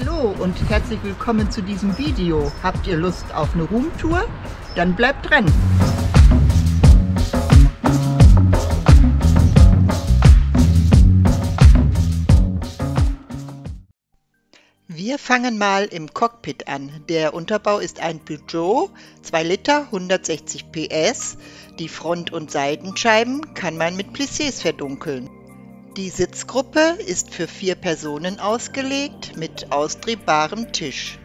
Hallo und herzlich willkommen zu diesem Video. Habt ihr Lust auf eine Roomtour? Dann bleibt dran! Wir fangen mal im Cockpit an. Der Unterbau ist ein Peugeot, 2 Liter, 160 PS. Die Front- und Seitenscheiben kann man mit Plissés verdunkeln. Die Sitzgruppe ist für vier Personen ausgelegt mit ausdrehbarem Tisch.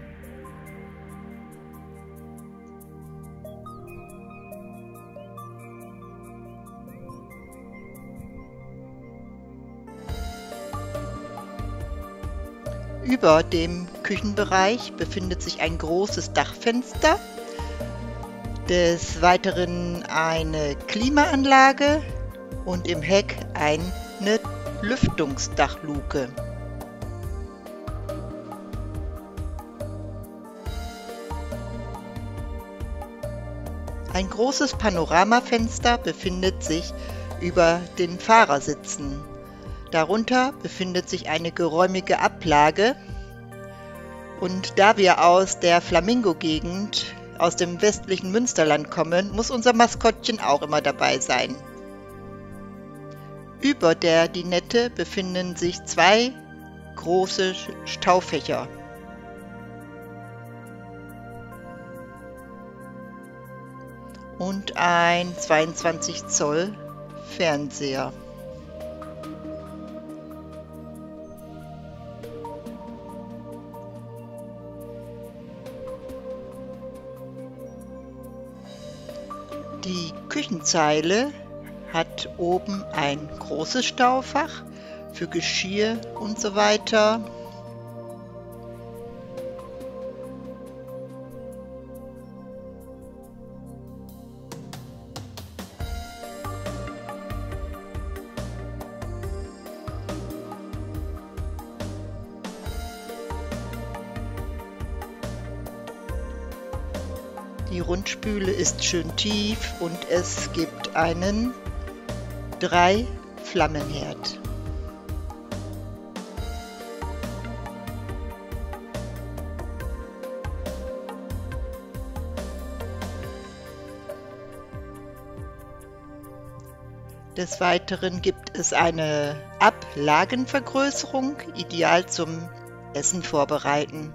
Über dem Küchenbereich befindet sich ein großes Dachfenster, des Weiteren eine Klimaanlage und im Heck eine Lüftungsdachluke. Ein großes Panoramafenster befindet sich über den Fahrersitzen. Darunter befindet sich eine geräumige Ablage. Und da wir aus der Flamingo-Gegend aus dem westlichen Münsterland kommen, muss unser Maskottchen auch immer dabei sein. Über der Dinette befinden sich zwei große Staufächer. Und ein 22 Zoll Fernseher. Die Küchenzeile hat oben ein großes Staufach für Geschirr und so weiter. Die Rundspüle ist schön tief und es gibt einen drei Flammenherd. Des Weiteren gibt es eine Ablagenvergrößerung, ideal zum Essen vorbereiten.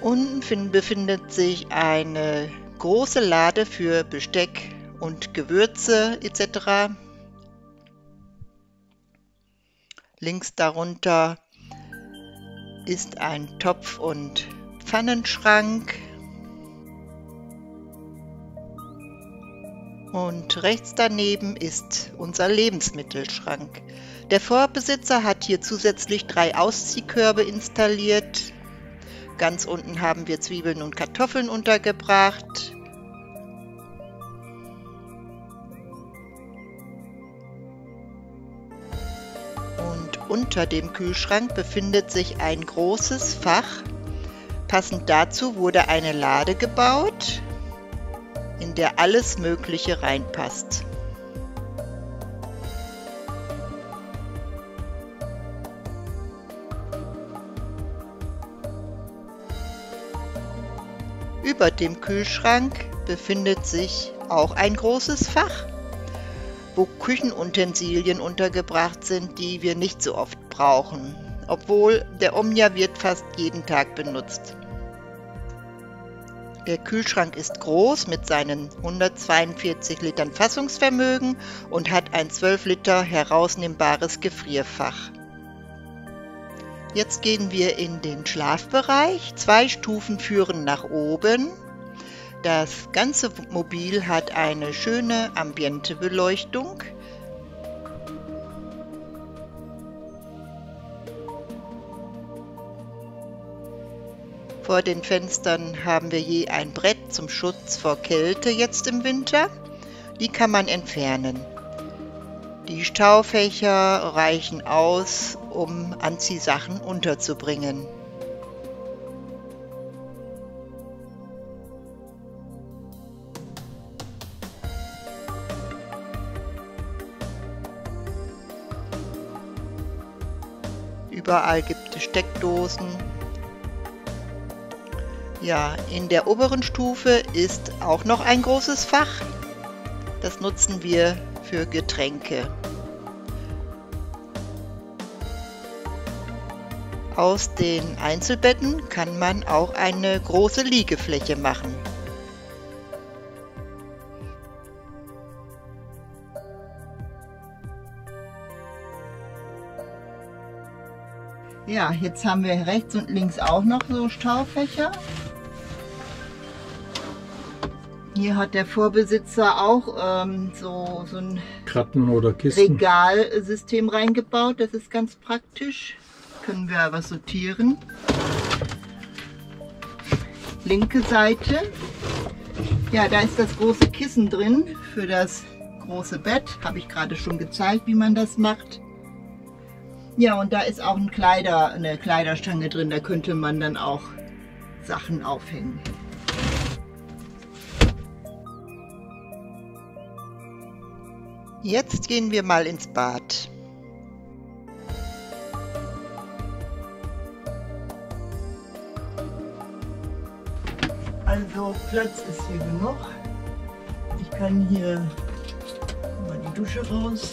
Unten befindet sich eine große Lade für Besteck und Gewürze etc. Links darunter ist ein Topf- und Pfannenschrank. Und rechts daneben ist unser Lebensmittelschrank. Der Vorbesitzer hat hier zusätzlich drei Ausziehkörbe installiert. Ganz unten haben wir Zwiebeln und Kartoffeln untergebracht. Unter dem Kühlschrank befindet sich ein großes Fach. Passend dazu wurde eine Lade gebaut, in der alles Mögliche reinpasst. Über dem Kühlschrank befindet sich auch ein großes Fach, wo Küchenutensilien untergebracht sind, die wir nicht so oft brauchen, obwohl der Omnia wird fast jeden Tag benutzt. Der Kühlschrank ist groß mit seinen 142 Litern Fassungsvermögen und hat ein 12 Liter herausnehmbares Gefrierfach. Jetzt gehen wir in den Schlafbereich. Zwei Stufen führen nach oben. Das ganze Mobil hat eine schöne Ambientebeleuchtung. Vor den Fenstern haben wir je ein Brett zum Schutz vor Kälte jetzt im Winter. Die kann man entfernen. Die Staufächer reichen aus, um Anziehsachen unterzubringen. Überall gibt es Steckdosen. Ja, in der oberen Stufe ist auch noch ein großes Fach. Das nutzen wir für Getränke. Aus den Einzelbetten kann man auch eine große Liegefläche machen. Ja, jetzt haben wir rechts und links auch noch so Staufächer. Hier hat der Vorbesitzer auch ähm, so, so ein Kratten oder Kisten. Regalsystem reingebaut. Das ist ganz praktisch. Können wir was sortieren. Linke Seite. Ja, da ist das große Kissen drin für das große Bett. Habe ich gerade schon gezeigt, wie man das macht. Ja, und da ist auch ein Kleider, eine Kleiderstange drin. Da könnte man dann auch Sachen aufhängen. Jetzt gehen wir mal ins Bad. Also Platz ist hier genug. Ich kann hier mal die Dusche raus.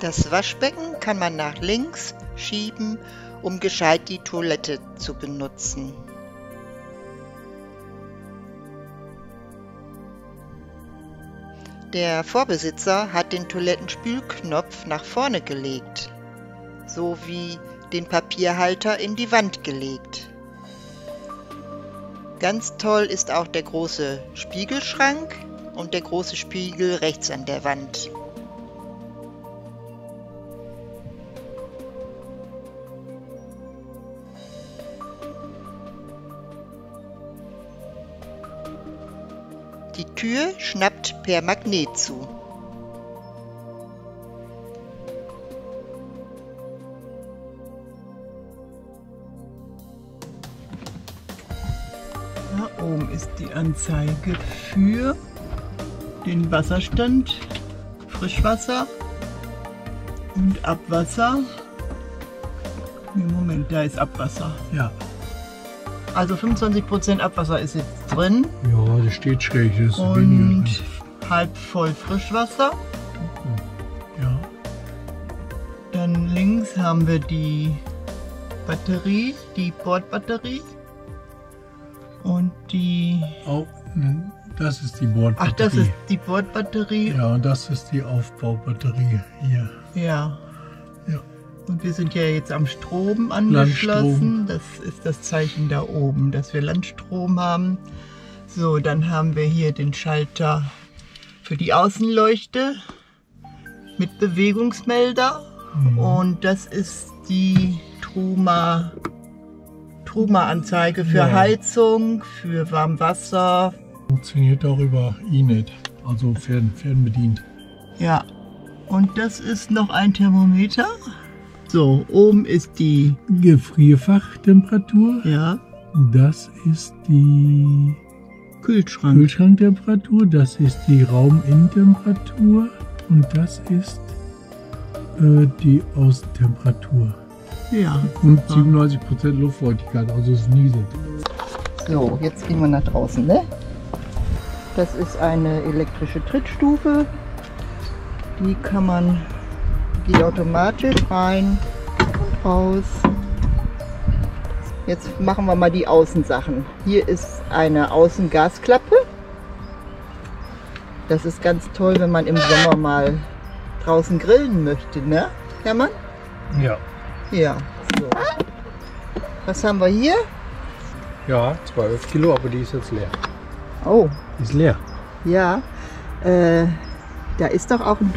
Das Waschbecken kann man nach links schieben, um gescheit die Toilette zu benutzen. Der Vorbesitzer hat den Toilettenspülknopf nach vorne gelegt, sowie den Papierhalter in die Wand gelegt. Ganz toll ist auch der große Spiegelschrank und der große Spiegel rechts an der Wand. Tür schnappt per Magnet zu. Da oben ist die Anzeige für den Wasserstand, Frischwasser und Abwasser. Moment, da ist Abwasser. Ja. Also 25% Abwasser ist jetzt drin Ja, das steht schräg. Das ist und halb voll Frischwasser. Ja. Dann links haben wir die Batterie, die Bordbatterie und die. Ne, das ist die Bordbatterie. Ach, das ist die Bordbatterie. Ja, und das ist die Aufbaubatterie hier. Ja. Und wir sind ja jetzt am Strom angeschlossen. Landstrom. Das ist das Zeichen da oben, dass wir Landstrom haben. So, dann haben wir hier den Schalter für die Außenleuchte mit Bewegungsmelder. Mhm. Und das ist die Truma, Truma-Anzeige für Ja. Heizung, für Warmwasser. Funktioniert auch über E-Net, also fern, fernbedient. Ja. Und das ist noch ein Thermometer. So, oben ist die, Gefrierfachtemperatur. ja, Das ist die Kühlschrank. Kühlschranktemperatur. Das ist die Rauminnentemperatur. Und das ist äh, die Außentemperatur. Ja. Und 97% Luftfeuchtigkeit, also es nieselt. So, jetzt gehen wir nach draußen, ne? Das ist eine elektrische Trittstufe. Die kann man, geht automatisch rein und raus. Jetzt machen wir mal die Außensachen. Hier ist eine Außengasklappe. Das ist ganz toll, wenn man im Sommer mal draußen grillen möchte, ne? Hermann? Ja. Ja. So. Was haben wir hier? Ja, 12 Kilo, aber die ist jetzt leer. Oh, Die ist leer. ja. Äh, da ist doch auch ein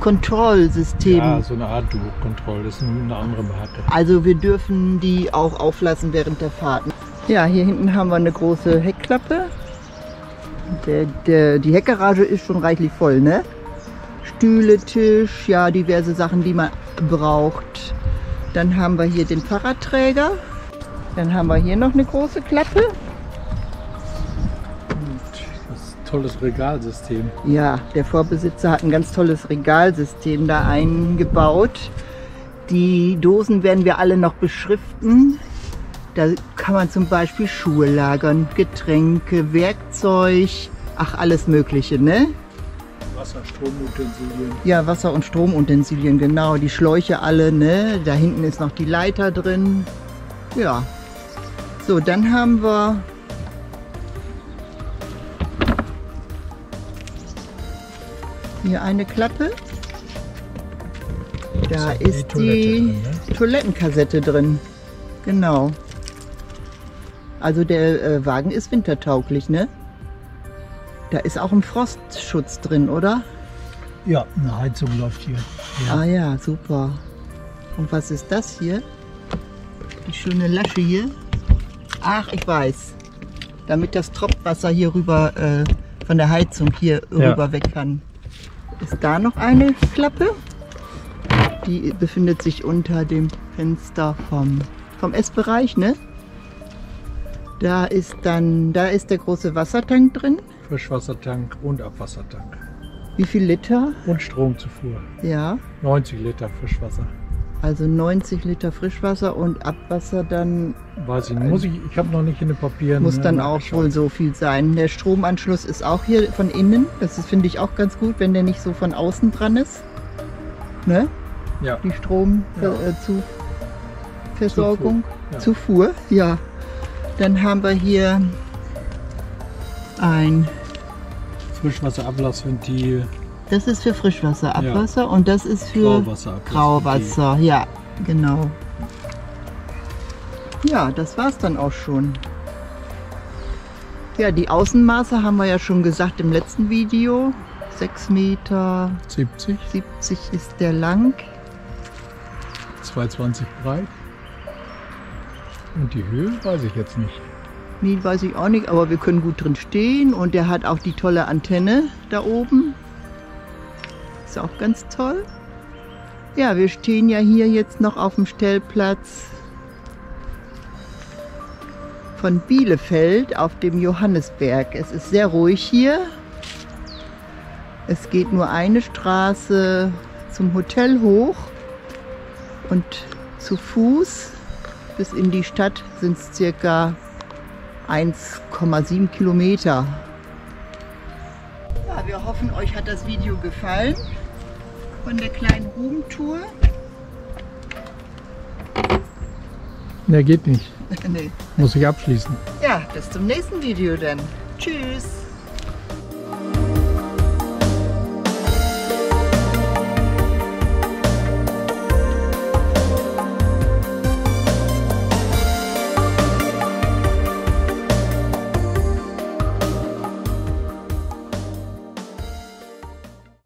Dual-Control-System. Ja, so eine Art Duo-Control. Das ist eine andere Marke. Also wir dürfen die auch auflassen während der Fahrten. Ja, hier hinten haben wir eine große Heckklappe. Der, der, die Heckgarage ist schon reichlich voll, ne? Stühle, Tisch, ja, diverse Sachen, die man braucht. Dann haben wir hier den Fahrradträger. Dann haben wir hier noch eine große Klappe. Tolles Regalsystem. Ja, der Vorbesitzer hat ein ganz tolles Regalsystem da eingebaut. Die Dosen werden wir alle noch beschriften. Da kann man zum Beispiel Schuhe lagern, Getränke, Werkzeug, ach alles Mögliche, ne? Wasser, Stromutensilien. Ja, Wasser- und Stromutensilien, genau. Die Schläuche alle, ne? Da hinten ist noch die Leiter drin. Ja. So, dann haben wir hier eine Klappe. Da die ist Toilette die drin, ne? Toilettenkassette drin. Genau. Also der äh, Wagen ist wintertauglich, ne? Da ist auch ein Frostschutz drin, oder? Ja, eine Heizung läuft hier. Ja. Ah ja, super. Und was ist das hier? Die schöne Lasche hier. Ach, ich weiß. Damit das Tropfwasser hier rüber äh, von der Heizung hier Ja. rüber weg kann. Ist da noch eine Klappe? Die befindet sich unter dem Fenster vom, vom Essbereich, ne? Da ist dann, da ist der große Wassertank drin. Frischwassertank und Abwassertank. Wie viel Liter? Und Stromzufuhr. Ja. 90 Liter Frischwasser. Also 90 Liter Frischwasser und Abwasser dann Weiß ich nicht. Muss ich, ich habe noch nicht in den Papieren. muss äh, dann auch nachgeschaut. wohl so viel sein. Der Stromanschluss ist auch hier von innen. Das ist, finde ich auch ganz gut, wenn der nicht so von außen dran ist. Ne? Ja. Die Strom Ja. äh, zu Versorgung. ja. Zufuhr, ja. Dann haben wir hier ein, Frischwasserablassventil, das ist für Frischwasserabwasser und das ist für. Grauwasser, ja, genau. Ja, das war's dann auch schon. Ja, die Außenmaße haben wir ja schon gesagt im letzten Video. 6 Meter 70, 70 ist der lang. 220 breit. Und die Höhe weiß ich jetzt nicht. Nee, weiß ich auch nicht, aber wir können gut drin stehen und der hat auch die tolle Antenne da oben. Ist auch ganz toll. Ja, wir stehen ja hier jetzt noch auf dem Stellplatz von Bielefeld auf dem Johannesberg. Es ist sehr ruhig hier. Es geht nur eine Straße zum Hotel hoch und zu Fuß bis in die Stadt sind es circa 1,7 Kilometer. Ja, wir hoffen, euch hat das Video gefallen von der kleinen Rubentour. Ne, geht nicht. nee. Muss ich abschließen. Ja, bis zum nächsten Video dann. Tschüss.